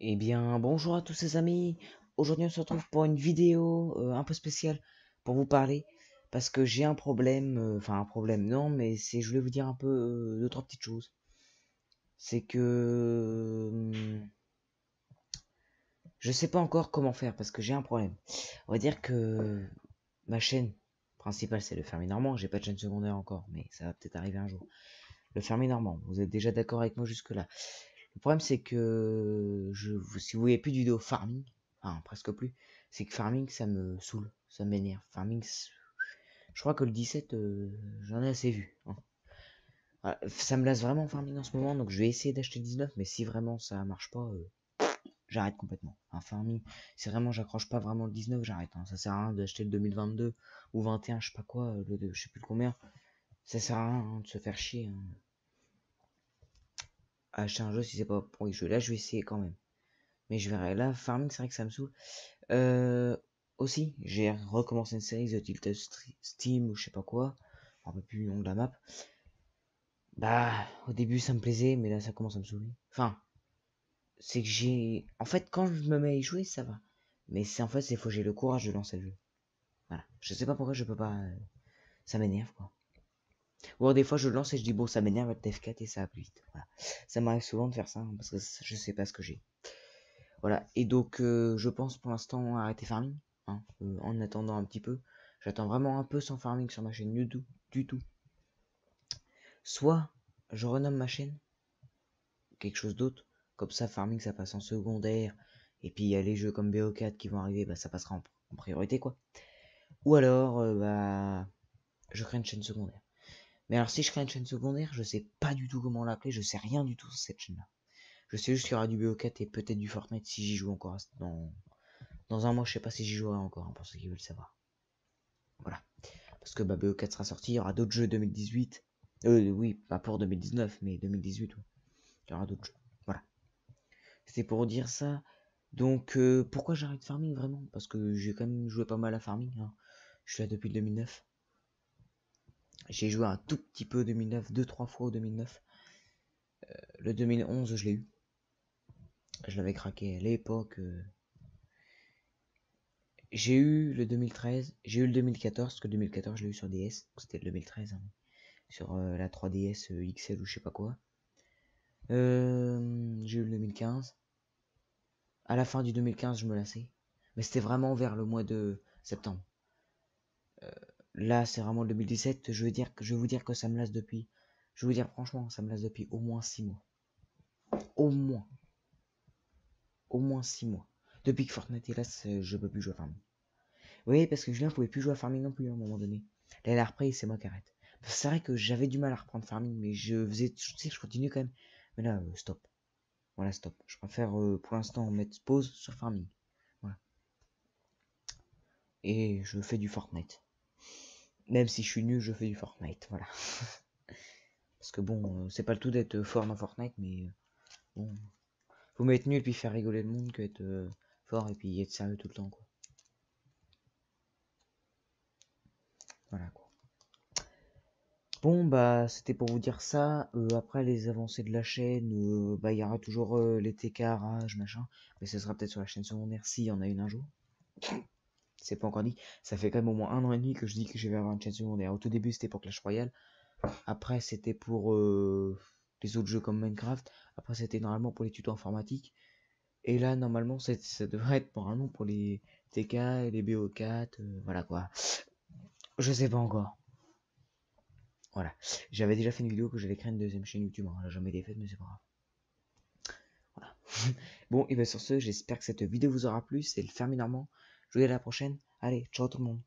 Eh bien, bonjour à tous ces amis. Aujourd'hui, on se retrouve pour une vidéo euh, un peu spéciale pour vous parler parce que j'ai un problème. euh, Enfin, un problème, non, mais c'est, je voulais vous dire un peu euh, deux trois petites choses. C'est que hum, je sais pas encore comment faire parce que j'ai un problème. On va dire que ma chaîne principale c'est le fermier normand. J'ai pas de chaîne secondaire encore, mais ça va peut-être arriver un jour. Le fermier normand. Vous êtes déjà d'accord avec moi jusque là le problème, c'est que je, si vous voyez plus de vidéos farming, enfin presque plus, c'est que farming, ça me saoule, ça m'énerve. Farming, je crois que le 17, euh, j'en ai assez vu. hein. Ça me lasse vraiment farming en ce moment, donc je vais essayer d'acheter le 19, mais si vraiment ça marche pas, euh, j'arrête complètement. Farming, si vraiment j'accroche pas vraiment le 19, j'arrête. hein. Ça sert à rien d'acheter le 2022 ou 21, je sais pas quoi, le, je sais plus le combien. Ça sert à rien hein, de se faire chier. Acheter un jeu si c'est pas pour les jeux. Là, je vais essayer quand même. Mais je verrai. Là, Farming, c'est vrai que ça me saoule. Euh, aussi, j'ai recommencé une série The Tilted Steam ou je sais pas quoi. Un peu plus long de la map. Bah, au début, ça me plaisait, mais là, ça commence à me saouler. Enfin, c'est que j'ai. En fait, quand je me mets à y jouer, ça va. Mais c'est en fait, c'est faut que j'ai le courage de lancer le jeu. Voilà. Je sais pas pourquoi je peux pas. euh, Ça m'énerve, quoi. Ou alors des fois je lance et je dis bon ça m'énerve F4 et ça plus vite. Voilà. Ça m'arrive souvent de faire ça hein, parce que je sais pas ce que j'ai. Voilà. Et donc euh, je pense pour l'instant arrêter farming. Hein, euh, en attendant un petit peu. J'attends vraiment un peu sans farming sur ma chaîne YouTube du tout. Soit je renomme ma chaîne quelque chose d'autre. Comme ça farming ça passe en secondaire. Et puis il y a les jeux comme BO4 qui vont arriver, bah ça passera en, en priorité quoi. Ou alors euh, bah je crée une chaîne secondaire. Mais alors si je crée une chaîne secondaire, je sais pas du tout comment l'appeler, je sais rien du tout sur cette chaîne-là. Je sais juste qu'il y aura du BO4 et peut-être du Fortnite si j'y joue encore dans, dans un mois, je sais pas si j'y jouerai encore, hein, pour ceux qui veulent savoir. Voilà. Parce que bah, BO4 sera sorti, il y aura d'autres jeux 2018. Euh, oui, pas pour 2019, mais 2018, oui. Il y aura d'autres jeux. Voilà. C'était pour dire ça. Donc, euh, pourquoi j'arrête Farming vraiment? Parce que j'ai quand même joué pas mal à Farming. Hein. Je suis là depuis le 2009. J'ai joué un tout petit peu 2009, deux trois fois au 2009. Euh, le 2011, je l'ai eu. Je l'avais craqué à l'époque. euh. J'ai eu le 2013, j'ai eu le 2014, parce que le 2014 je l'ai eu sur DS, c'était le 2013, hein, sur euh, la 3DS euh, XL ou je sais pas quoi. J'ai eu le 2015. À la fin du 2015, je me lassais. Mais c'était vraiment vers le mois de septembre. Euh, là, c'est vraiment le 2017. Je veux dire je vais vous dire que ça me lasse depuis. Je vais vous dire franchement, ça me lasse depuis au moins 6 mois. Au moins. Au moins 6 mois. Depuis que Fortnite est là, c'est- je peux plus jouer à Farming. Oui, parce que Julien pouvait plus jouer à Farming non plus à un moment donné. Là, il a repris, c'est moi qui arrête. C'est vrai que j'avais du mal à reprendre Farming, mais je faisais, tu sais, je continue quand même. Mais là, euh, stop. Voilà, stop. Je préfère euh, pour l'instant mettre pause sur Farming. Voilà. Et je fais du Fortnite. Même si je suis nul, je fais du Fortnite. Voilà. Parce que bon, euh, c'est pas le tout d'être fort dans Fortnite, mais euh, bon. Faut m'être nul puis faire rigoler le monde que être euh, fort et puis être sérieux tout le temps, quoi. Voilà, quoi. Bon, bah, c'était pour vous dire ça. Euh, après, les avancées de la chaîne, euh, bah, il y aura toujours euh, les TK, rage, machin. Mais ce sera peut-être sur la chaîne secondaire s'il y en a une un jour. C'est pas encore dit. Ça fait quand même au moins un an et demi que je dis que je vais avoir une chaîne secondaire. Au tout début, c'était pour Clash Royale. Après, c'était pour euh, les autres jeux comme Minecraft. Après, c'était normalement pour les tutos informatiques. Et là, normalement, ça devrait être normalement pour les TK et les BO4. euh, voilà quoi. Je sais pas encore. Voilà. J'avais déjà fait une vidéo que j'allais créer une deuxième chaîne YouTube. hein. A jamais été faite, mais c'est pas grave. Voilà. bon, et bien sur ce, j'espère que cette vidéo vous aura plu. C'est le fermier normand. Je vous dis à la prochaine. Allez, ciao tout le monde.